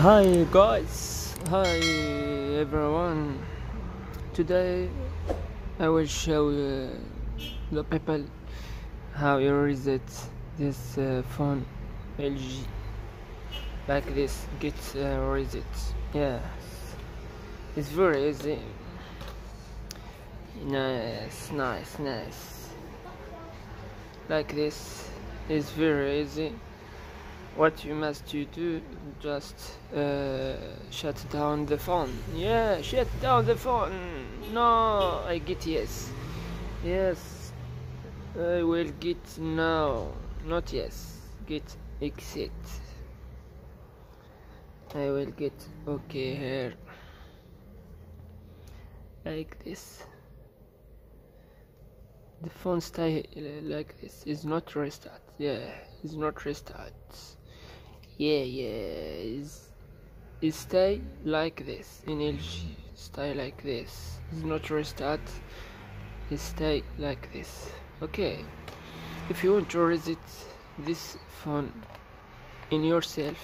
Hi guys, hi everyone. Today I will show uh, the people how you reset this uh, phone LG like this. Get uh, reset. Yes, it's very easy. Nice, nice, nice. Like this. It's very easy what you must you do just uh, shut down the phone. Yeah shut down the phone. No i get yes. Yes i will get no not yes. Get exit. I will get okay here. Like this. The phone stay like this. Is not restart. Yeah it's not restart yeah yeah. It's, it stay like this. In LG stay like this. It's not restart it stay like this. Okay. If you want to reset this phone in yourself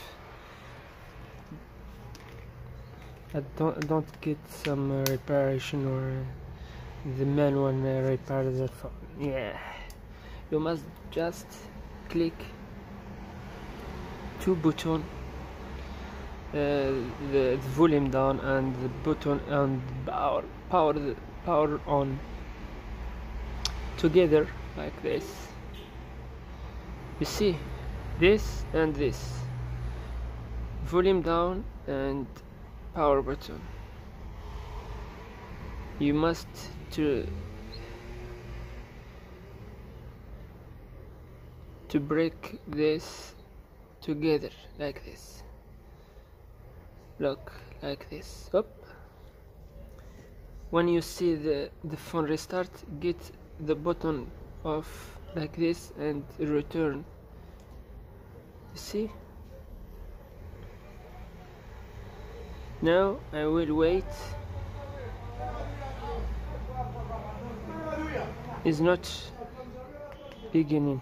I don't don't get some uh, reparation or uh, the man one uh, repair the phone. Yeah. You must just click two button uh, the, the volume down and the button and power power power on together like this. You see this and this. Volume down and power button. You must to to break this together like this. Look like this. Up when you see the the phone restart get the button off like this and return. You see? Now I will wait. Is not beginning.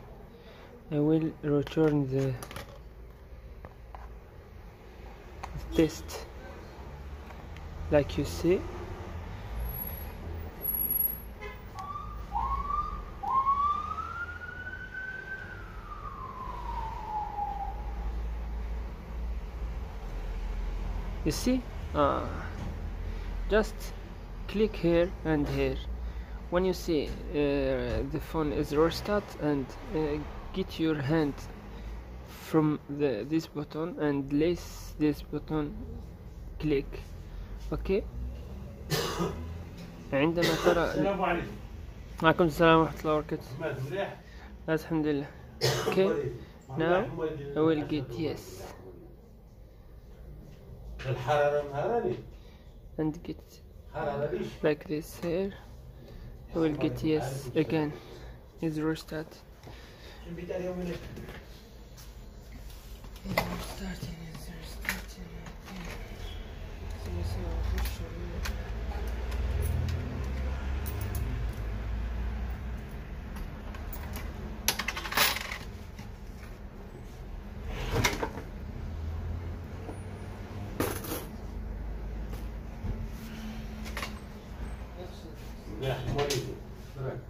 I will return the test. Like you see. You see? Uh, just click here and here. When you see uh, the phone is restart and uh, get your hand from the, this button and place this button click اوكي عندما ترى السلام عليكم معكم السلام ورحمة الله وبركاته مات مليح بس الحمد لله اوكي now I will get yes الحرارة مهراني and get حرارة ليش like this here I will get yes again is restart restarting is restarting okay.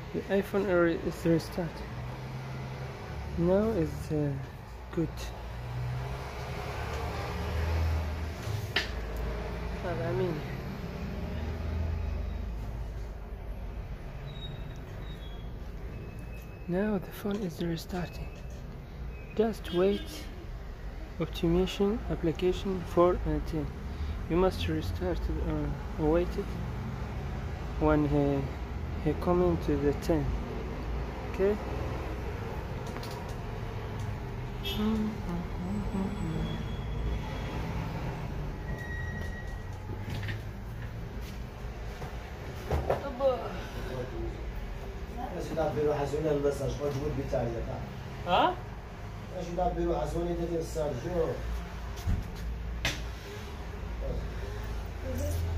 the iPhone error is restart. Now is uh, good. But I mean now the phone is restarting. Just wait. Optimization application 4 and 10 you must restart or uh, wait it when uh, He coming to the tent. Okay. أجي دبروا حسوني المسج مجهود بتاعي ها أجي دبروا حسوني تدير السرجو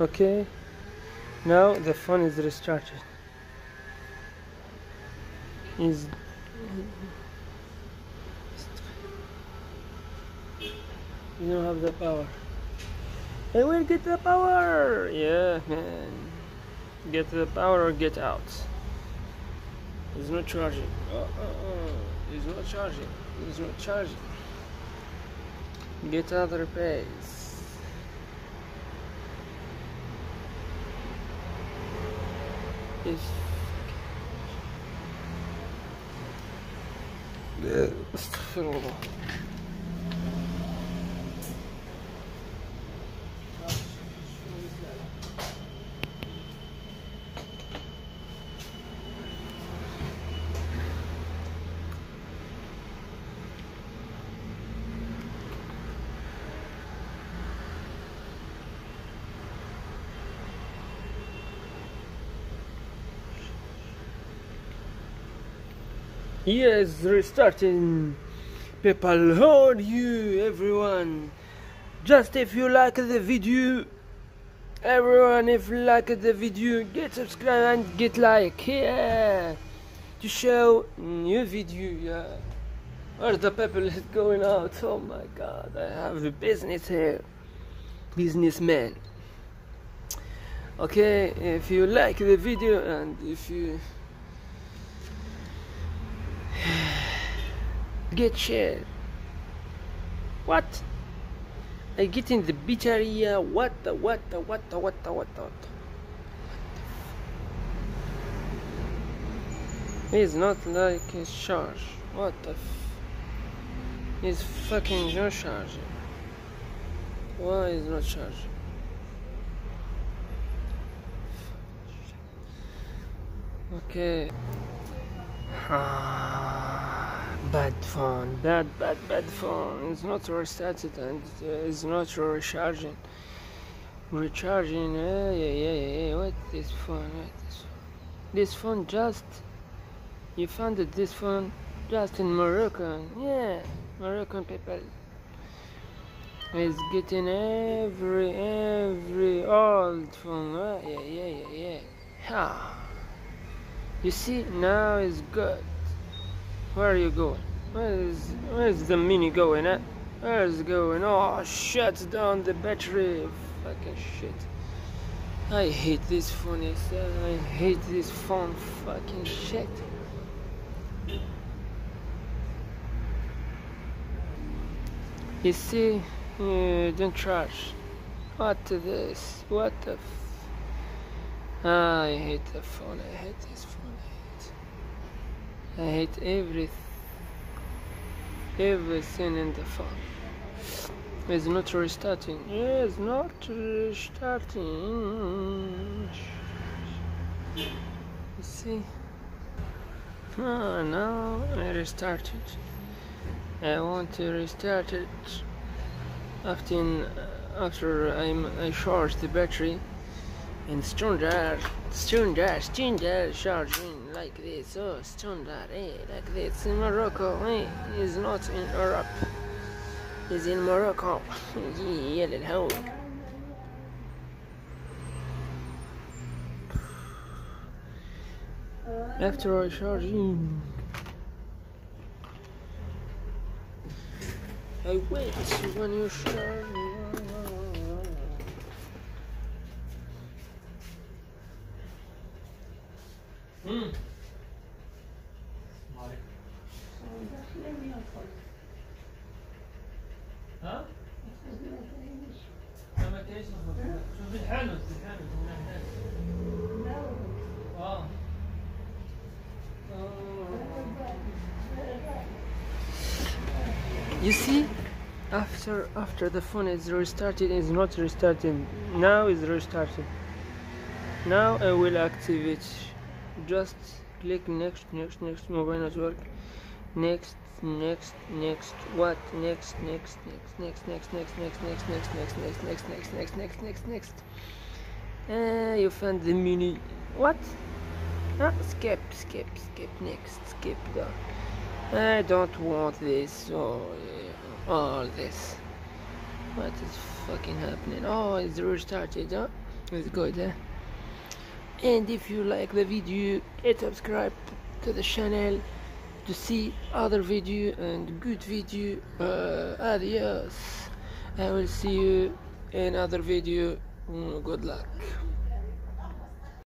Okay. Now the phone is restarted. Is you don't have the power. I will get the power. Yeah, man. Get the power or get out. It's not charging. Uh, uh, uh. It's not charging. It's not charging. Get other pace. is... Estağfurullah. Yes, restarting. People, how are you, everyone? Just if you like the video, everyone, if you like the video, get subscribe and get like, yeah, to show new video, yeah. Where the people is going out? Oh my God, I have a business here, businessman. Okay, if you like the video and if you get share. What? I get in the pizzeria. What the what the what the what the what the what the It's not like it's charge. What the f It's fucking not charging. Why is not charging? Okay. Ah. Bad phone, bad, bad, bad phone. It's not restarted and uh, it's not recharging. Recharging, yeah, yeah, yeah, yeah. yeah. What this phone? What this phone? This phone just. You found this phone just in Morocco. Yeah, Moroccan people. is getting every, every old phone. Ah, yeah, yeah, yeah, yeah. Ha. You see, now it's good. Where are you going? Where is where's the mini going at? Where's it going? Oh, shuts down the battery. Fucking shit. I hate this phone. I hate this phone. Fucking shit. You see, don't charge. What this? What the? F- Ah, I hate the phone. I hate this phone. I hate. Every everything in the phone. It's not restarting. It's not restarting. You see? Ah, now I restarted. I want to restart it after after I'm I charge the battery and standard standard standard charging like this, oh, standard, eh, like this. In Morocco, eh, he's not in Europe, he's in Morocco, yeah, help. After I charge you, I wait when you charge شوف الحانوت الحانوت من هناك اه You see, after after the phone is restarted, is not restarting. Now is restarted. Now I will activate. Just click next, next, next. Mobile network. Next, next, next. What? Next, next, next, next, next, next, next, next, next, next, next, next, next, next, next, next, next. Uh, you found the mini. What? Ah, skip, skip, skip. Next, skip. Down. I don't want this or uh, all this. What is fucking happening? Oh, it's restarted, huh? It's good, huh? And if you like the video, hit subscribe to the channel to see other video and good video. Uh, adios. I will see you in other video. Mm, Good luck.